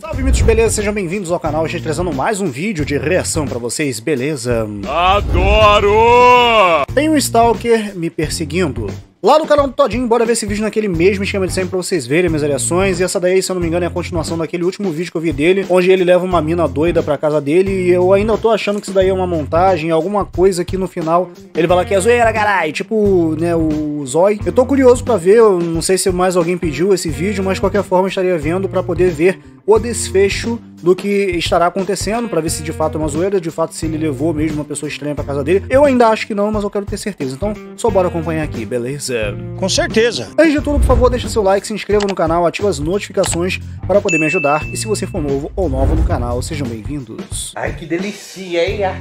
Salve mitos, beleza? Sejam bem-vindos ao canal. A gente trazendo mais um vídeo de reação pra vocês, beleza? Adoro! Tem um Stalker me perseguindo. Lá no canal do Todinho, bora ver esse vídeo naquele mesmo esquema de sempre pra vocês verem minhas reações. E essa daí, se eu não me engano, é a continuação daquele último vídeo que eu vi dele, onde ele leva uma mina doida pra casa dele. E eu ainda tô achando que isso daí é uma montagem, alguma coisa que no final ele vai lá que é zoeira, caralho. Tipo, né, o Zói. Eu tô curioso pra ver, eu não sei se mais alguém pediu esse vídeo, mas de qualquer forma eu estaria vendo pra poder ver o desfecho do que estará acontecendo, para ver se de fato é uma zoeira, de fato se ele levou mesmo uma pessoa estranha pra casa dele. Eu ainda acho que não, mas eu quero ter certeza. Então, só bora acompanhar aqui, beleza? Com certeza. Antes de tudo, por favor, deixa seu like, se inscreva no canal, ativa as notificações para poder me ajudar. E se você for novo ou nova no canal, sejam bem-vindos. Ai, que delícia, hein? Ah,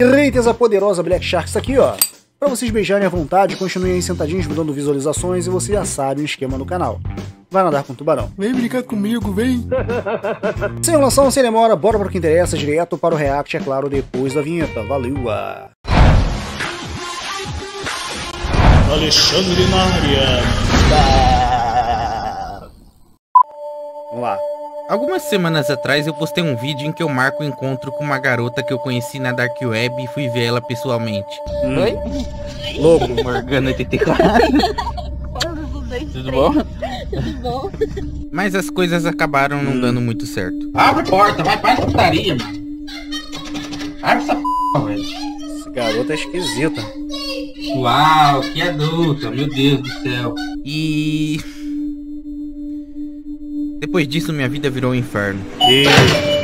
Reiters, a poderosa Black Shark está aqui, ó. Pra vocês beijarem à vontade, continuem aí sentadinhos me dando visualizações e você já sabe o esquema do canal. Vai nadar com tubarão. Vem brincar comigo, vem. Sem enrolação, sem demora, bora para o que interessa, direto para o react, é claro, depois da vinheta. Valeu! ah. Alexandre na área. Vamos lá. Algumas semanas atrás eu postei um vídeo em que eu marco o encontro com uma garota que eu conheci na Dark Web e fui ver ela pessoalmente. Oi? Louco. Morgana 84. Tudo bom? Tudo bom? Mas as coisas acabaram não dando muito certo. Abre a porta, vai para a putaria, mano. Abre essa p, velho. Esse garoto é esquisita. Uau, que adulta, meu Deus do céu. E. Depois disso minha vida virou um inferno. E...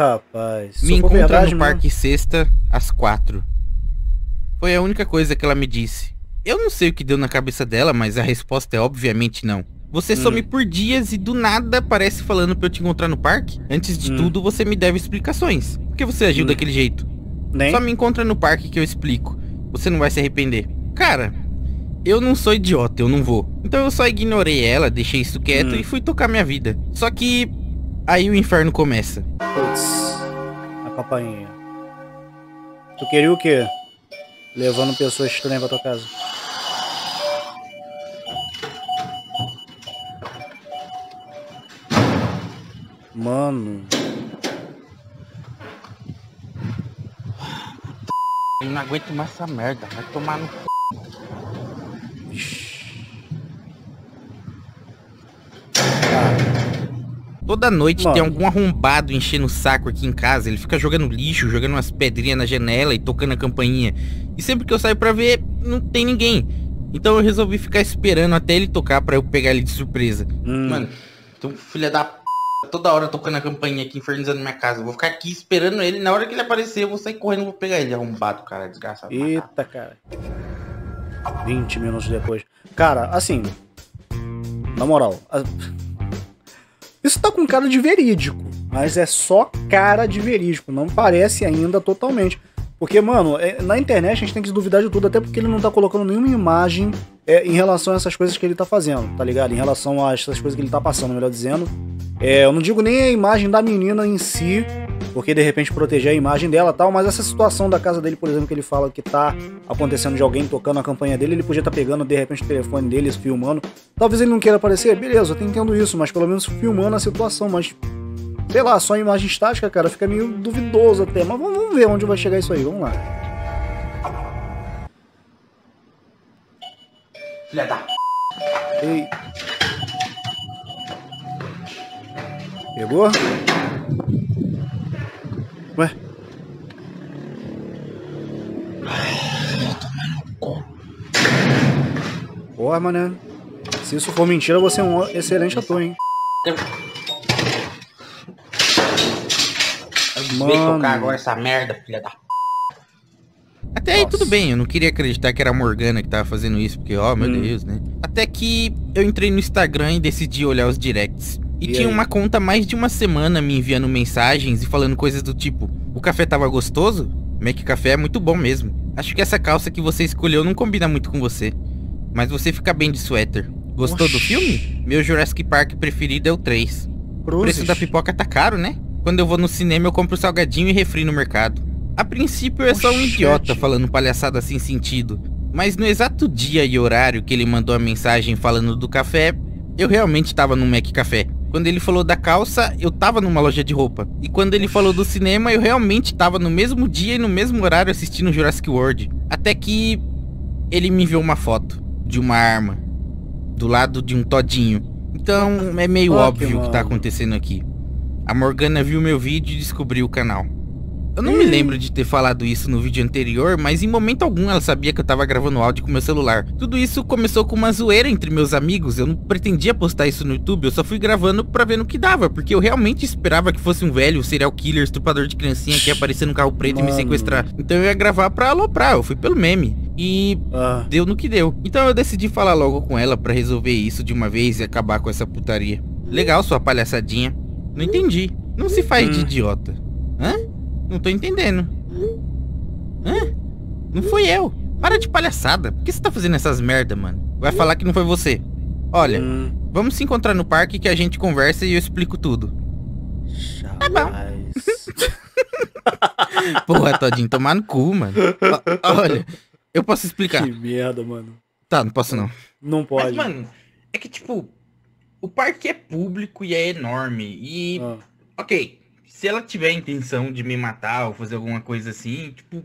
rapaz. Me encontra verdade no parque sexta às quatro. Foi a única coisa que ela me disse. Eu não sei o que deu na cabeça dela, mas a resposta é obviamente não. Você some por dias e do nada parece falando pra eu te encontrar no parque? Antes de Hum. tudo, você me deve explicações. Por que você agiu Hum. daquele jeito? Nem? Só me encontra no parque que eu explico. Você não vai se arrepender. Cara, eu não sou idiota, eu não vou. Então eu só ignorei ela, deixei isso quieto Hum. e fui tocar minha vida. Só que aí o inferno começa. Putz. A campainha. Tu queria o quê? Levando pessoas estranhas pra tua casa. Mano. Eu não aguento mais essa merda. Vai tomar no c... Toda noite Mano. tem algum arrombado enchendo o saco aqui em casa. Ele fica jogando lixo, jogando umas pedrinhas na janela e tocando a campainha. E sempre que eu saio pra ver, não tem ninguém. Então eu resolvi ficar esperando até ele tocar pra eu pegar ele de surpresa. Hum. Mano, então filha da p... Toda hora tocando a campainha aqui, infernizando minha casa. Eu vou ficar aqui esperando ele. Na hora que ele aparecer, eu vou sair correndo e vou pegar ele. Arrombado, cara. Desgraçado. Eita, cara. 20 minutos depois. Cara, assim. Na moral. a- Isso tá com cara de verídico. Mas é só cara de verídico. Não parece ainda totalmente. Porque, mano, é- na internet a gente tem que duvidar de tudo. Até porque ele não tá colocando nenhuma imagem é, em relação a essas coisas que ele tá fazendo, tá ligado? Em relação a essas coisas que ele tá passando, melhor dizendo. É, eu não digo nem a imagem da menina em si, porque de repente proteger a imagem dela e tal, mas essa situação da casa dele, por exemplo, que ele fala que tá acontecendo de alguém tocando a campanha dele, ele podia estar pegando de repente o telefone dele, filmando. Talvez ele não queira aparecer, beleza, eu até entendo isso, mas pelo menos filmando a situação, mas sei lá, só imagem estática, cara, fica meio duvidoso até, mas vamos vamos ver onde vai chegar isso aí, vamos lá. Filha da... Ei. Pegou? Porra, mané. Se isso for mentira, você é um excelente ator, hein? Vem Mano. tocar agora essa merda, filha da... Até aí tudo bem, eu não queria acreditar que era a Morgana que tava fazendo isso, porque, ó, meu Hum. Deus, né? Até que eu entrei no Instagram e decidi olhar os directs. E, E tinha aí? uma conta mais de uma semana me enviando mensagens e falando coisas do tipo: O café tava gostoso? Mac Café é muito bom mesmo. Acho que essa calça que você escolheu não combina muito com você. Mas você fica bem de suéter. Gostou do Oxi. filme? Meu Jurassic Park preferido é o 3. O Cruzes. preço da pipoca tá caro, né? Quando eu vou no cinema, eu compro salgadinho e refri no mercado. A princípio é só um idiota falando palhaçada sem sentido. Mas no exato dia e horário que ele mandou a mensagem falando do café, eu realmente tava no Mac Café. Quando ele falou da calça, eu tava numa loja de roupa. E quando ele falou do cinema, eu realmente tava no mesmo dia e no mesmo horário assistindo Jurassic World. Até que ele me enviou uma foto de uma arma do lado de um todinho. Então é meio Fuck, óbvio o que tá mano. acontecendo aqui. A Morgana viu meu vídeo e descobriu o canal. Eu não me lembro de ter falado isso no vídeo anterior, mas em momento algum ela sabia que eu tava gravando áudio com meu celular. Tudo isso começou com uma zoeira entre meus amigos, eu não pretendia postar isso no YouTube, eu só fui gravando pra ver no que dava, porque eu realmente esperava que fosse um velho serial killer, estuprador de criancinha que ia aparecer no carro preto e me Mano. sequestrar. Então eu ia gravar pra aloprar, eu fui pelo meme. E Ah, deu no que deu. Então eu decidi falar logo com ela pra resolver isso de uma vez e acabar com essa putaria. Legal sua palhaçadinha. Não entendi. Não se faz de Hum. idiota. Hã? Não tô entendendo. Hã? Não fui eu. Para de palhaçada. Por que você tá fazendo essas merda, mano? Vai falar que não foi você. Olha, hum, vamos se encontrar no parque que a gente conversa e eu explico tudo. jamais. Porra, Todinho, tomar no cu, mano. Olha, eu posso explicar. que merda, mano. Tá, não posso não. Não pode. Mas, mano, é que, tipo, o parque é público e é enorme. E, Ah, ok, se ela tiver a intenção de me matar ou fazer alguma coisa assim, tipo,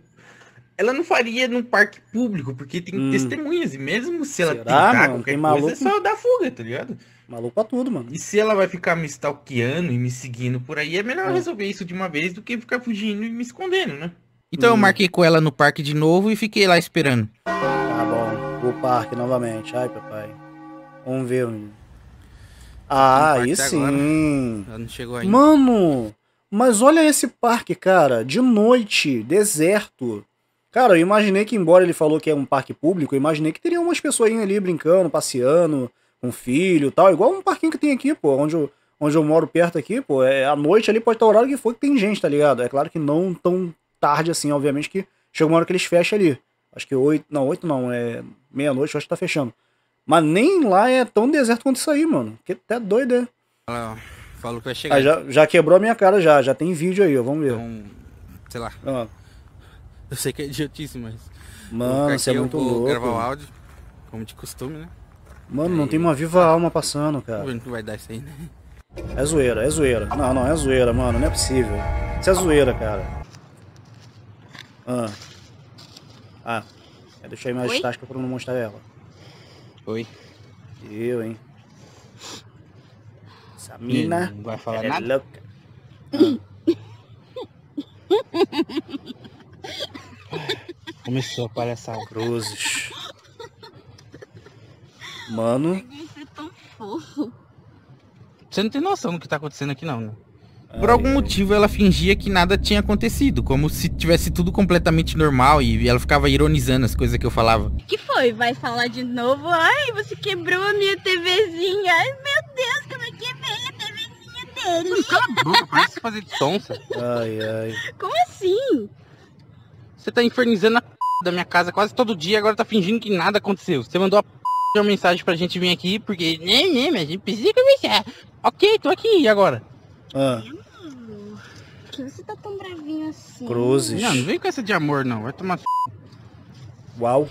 ela não faria num parque público, porque tem Hum. testemunhas. E mesmo se ela Será, tentar mano? qualquer Tem coisa, é maluco? só dar fuga, tá ligado? maluco pra tudo, mano. E se ela vai ficar me stalkeando e me seguindo por aí, é melhor Hum. resolver isso de uma vez do que ficar fugindo e me escondendo, né? Então eu Hum. marquei com ela no parque de novo e fiquei lá esperando. Tá bom. O parque novamente. Ai, papai. Vamos ver, menino. Ah, parque aí até agora. sim. Ela não chegou ainda. Mano, mas olha esse parque, cara. De noite, deserto. Cara, eu imaginei que, embora ele falou que é um parque público, eu imaginei que teria umas pessoinhas ali brincando, passeando, com filho e tal. Igual um parquinho que tem aqui, pô, onde eu, onde eu moro perto aqui, pô. É, à noite ali pode estar o horário que for que tem gente, tá ligado? É claro que não tão tarde assim, obviamente, que chega uma hora que eles fecham ali. Acho que oito, não, oito não, é meia-noite, acho que tá fechando. Mas nem lá é tão deserto quanto isso aí, mano. Que até doido, é. Ela falou que vai chegar. Ah, já, já quebrou a minha cara já, já tem vídeo aí, ó, vamos ver. Então, sei lá. Ó, Eu sei que é idiotice, mas. mano, você é aqui, eu muito vou louco. gravar o áudio, como de costume, né? Mano, não tem uma viva alma passando, cara. que vai dar isso aí, né? É zoeira, é zoeira. Não, não, é zoeira, mano, não é possível. Isso é zoeira, cara. Ah. Ah. É, deixa aí mais Oi? tasca pra não mostrar ela. Oi. Eu, hein. Essa mina Não vai falar é nada? louca. Começou a palhaçada. Cruzes. Mano, é. Você não tem noção do que tá acontecendo aqui, não, né? Por algum motivo ela fingia que nada tinha acontecido, como se tivesse tudo completamente normal e ela ficava ironizando as coisas que eu falava. que foi? Vai falar de novo? Ai, você quebrou a minha TVzinha. Ai, meu Deus, como é que veio a TVzinha dele? Cala a boca, parece fazer de sonsa. ai, ai. Como assim? Você tá infernizando a p... da minha casa quase todo dia, agora tá fingindo que nada aconteceu. Você mandou a p... de uma mensagem pra gente vir aqui, porque... Nem, nem, mas a gente precisa conversar. Ok, tô aqui, e agora? Ah, que você tá tão bravinho assim? cruzes. Não, não vem com essa de amor, não. Vai tomar... Uau.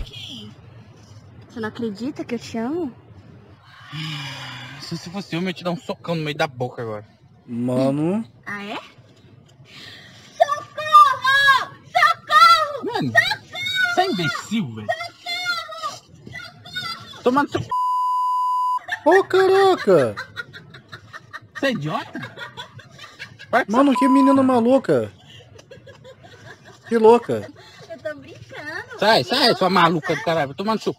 Você não acredita que eu te amo? Se você fosse homem, eu ia te dar um socão no meio da boca agora. Mano. Ah, é? Socorro! Socorro! Mano, você é imbecil, velho. Toma no seu... c****. Ô, caraca. Você é idiota? Mano, que menina maluca. Que louca. Eu tô brincando. Sai, sai, sua maluca do caralho. No seu c...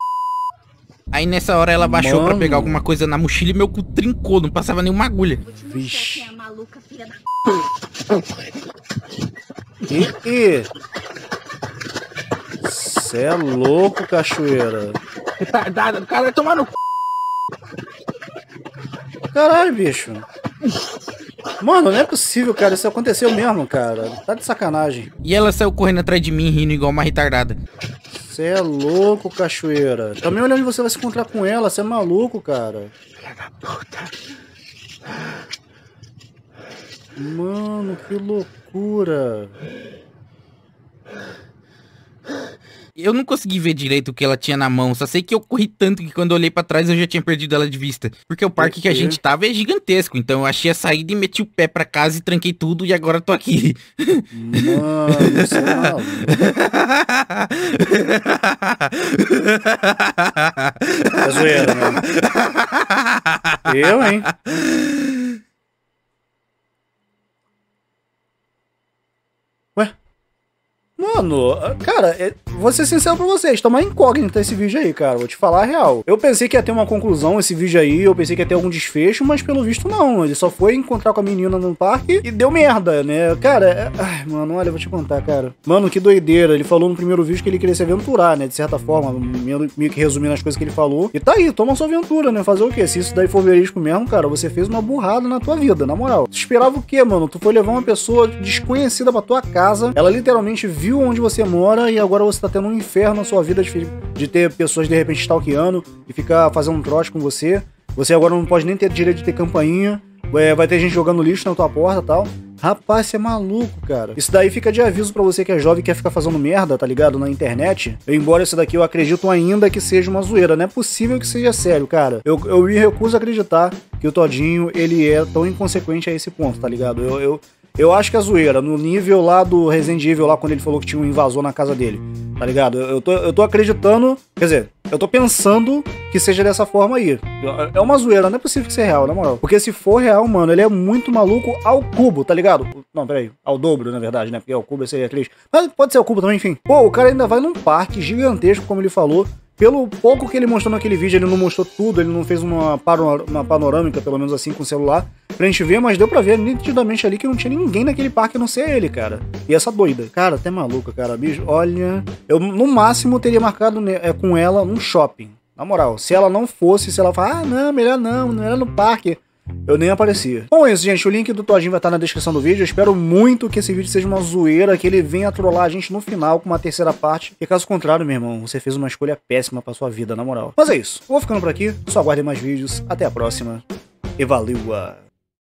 Aí nessa hora ela baixou pra Mano. pegar alguma coisa na mochila e meu cu trincou, não passava nenhuma agulha. Vixe. é maluca filha da... E. Cê é louco, cachoeira. Retardada cara, vai tomar no c... Caralho, bicho. Mano, não é possível, cara. Isso aconteceu mesmo, cara. Tá de sacanagem. E ela saiu correndo atrás de mim, rindo igual uma retardada. Você é louco, cachoeira. Também olha onde você vai se encontrar com ela. Você é maluco, cara. Mano, que loucura. Eu não consegui ver direito o que ela tinha na mão. Só sei que eu corri tanto que quando eu olhei pra trás eu já tinha perdido ela de vista. Porque o parque que a gente tava é gigantesco. Então eu achei a saída e meti o pé pra casa e tranquei tudo e agora tô aqui. Mano, você é. É zoeira, né? Eu, hein? Ué? Mano, cara, é- vou ser sincero pra vocês, tá uma incógnita esse vídeo aí, cara. Vou te falar a real. Eu pensei que ia ter uma conclusão esse vídeo aí, eu pensei que ia ter algum desfecho, mas pelo visto não. Ele só foi encontrar com a menina no parque e deu merda, né? Cara, é... ai, mano, olha, eu vou te contar, cara. Mano, que doideira. Ele falou no primeiro vídeo que ele queria se aventurar, né? De certa forma, meio, meio que resumindo as coisas que ele falou. E tá aí, toma sua aventura, né? Fazer o quê? Se isso daí for verídico mesmo, cara, você fez uma burrada na tua vida, na moral. Tu esperava o quê, mano? Tu foi levar uma pessoa desconhecida pra tua casa, ela literalmente viu onde você mora e agora você tá tendo um inferno na sua vida de, de ter pessoas de repente stalkeando e ficar fazendo um trote com você. Você agora não pode nem ter direito de ter campainha. É, vai ter gente jogando lixo na tua porta tal. Rapaz, você é maluco, cara. Isso daí fica de aviso pra você que é jovem e quer ficar fazendo merda, tá ligado? Na internet. Eu, embora isso daqui eu acredito ainda que seja uma zoeira. Não é possível que seja sério, cara. Eu, eu me recuso a acreditar que o Todinho, ele é tão inconsequente a esse ponto, tá ligado? Eu, eu, eu acho que é zoeira. No nível lá do Resident Evil, lá quando ele falou que tinha um invasor na casa dele. Tá ligado? Eu, tô, eu tô acreditando. Quer dizer, eu tô pensando que seja dessa forma aí. É uma zoeira, não é possível que seja real, na moral. Porque se for real, mano, ele é muito maluco ao cubo, tá ligado? Não, peraí. Ao dobro, na verdade, né? Porque ao cubo seria três. Mas pode ser ao cubo também, enfim. Pô, o cara ainda vai num parque gigantesco, como ele falou. Pelo pouco que ele mostrou naquele vídeo, ele não mostrou tudo, ele não fez uma, pano- uma panorâmica, pelo menos assim, com o celular, pra gente ver, mas deu pra ver nitidamente ali que não tinha ninguém naquele parque a não ser ele, cara. E essa doida. Cara, até maluca, cara. Bicho, olha. Eu, no máximo, teria marcado é, com ela um shopping. Na moral, se ela não fosse, se ela falar, ah, não, melhor não, era no parque. Eu nem aparecia. Bom, é isso, gente. O link do Todinho vai estar na descrição do vídeo. Eu espero muito que esse vídeo seja uma zoeira, que ele venha trollar a gente no final com uma terceira parte. E caso contrário, meu irmão, você fez uma escolha péssima pra sua vida, na moral. Mas é isso. Vou ficando por aqui. Só aguardem mais vídeos. Até a próxima. E valeu!